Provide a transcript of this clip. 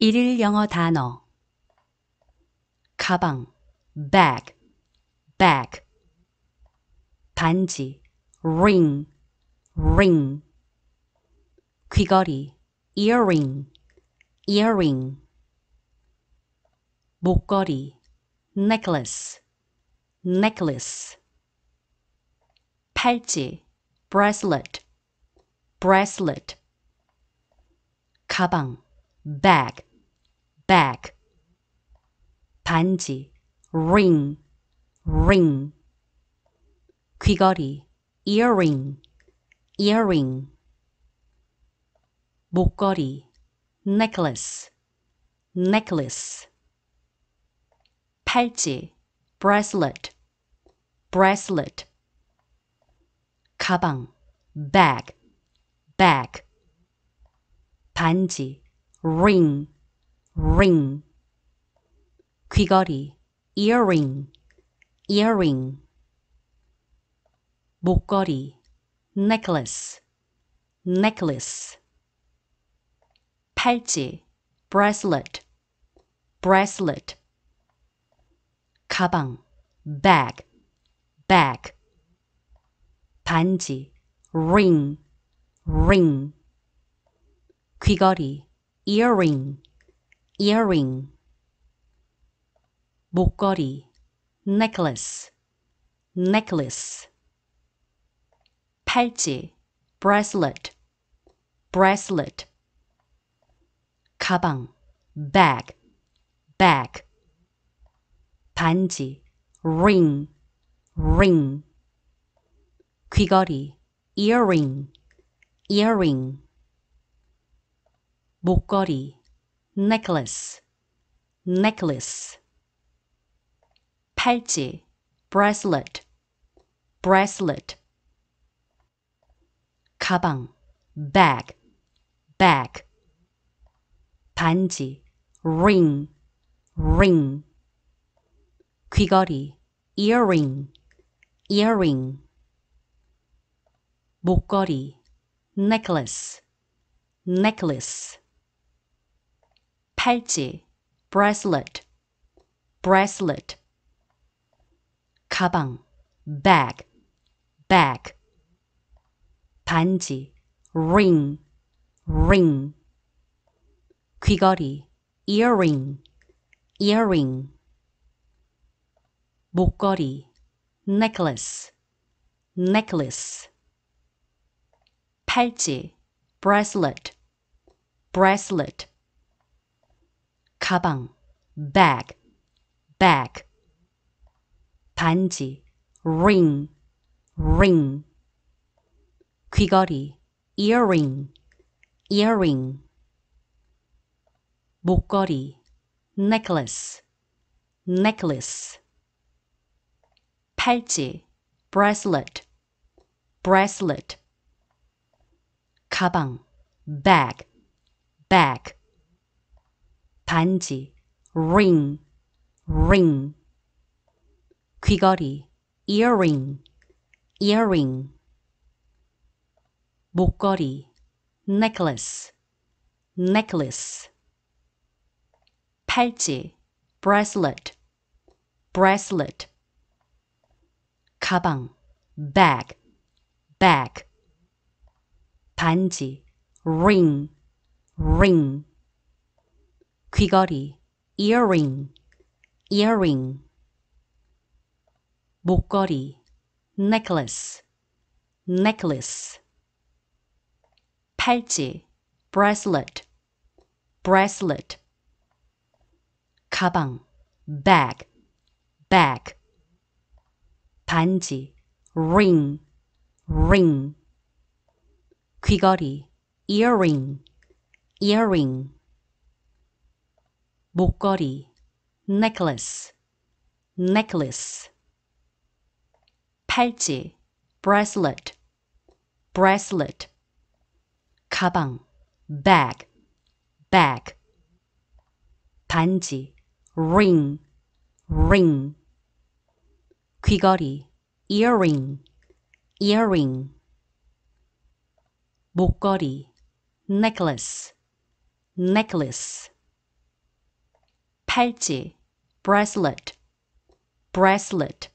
일일 영어 단어 가방 bag bag 반지 ring ring 귀걸이 earring earring 목걸이 necklace necklace 팔찌 bracelet bracelet 가방 bag, bag. 반지 ring, ring. 귀걸이 earring, earring. 목걸이 necklace, necklace. 팔찌 bracelet, bracelet. 가방 bag, bag. 반지 ring ring 귀걸이 earring earring 목걸이 necklace necklace 팔찌 bracelet bracelet 가방 bag bag 반지 ring ring 귀걸이 earring earring 목걸이 necklace necklace 팔찌 bracelet bracelet 가방 bag bag 반지 ring ring 귀걸이 earring earring 목걸이 necklace necklace 팔찌 bracelet bracelet 가방 bag bag 반지 ring ring 귀걸이 earring earring 목걸이 necklace necklace 팔찌 bracelet bracelet 가방 bag bag 반지 ring ring 귀걸이 earring earring 목걸이 necklace necklace 팔찌 bracelet bracelet 가방 bag bag 반지 ring ring 귀걸이 earring earring 목걸이 necklace necklace 팔찌 bracelet bracelet 가방 bag bag 반지 ring ring 귀걸이 earring earring 목걸이 necklace necklace 팔찌 bracelet bracelet 가방 bag bag 반지 ring ring 귀걸이 earring earring 목걸이 necklace necklace 팔찌 bracelet bracelet 가방 bag bag 반지 ring ring 귀걸이 earring earring 목걸이 necklace necklace 팔찌 bracelet bracelet 가방 bag bag 반지 ring ring 귀걸이 earring earring 목걸이 necklace necklace 팔찌 bracelet. Bracelet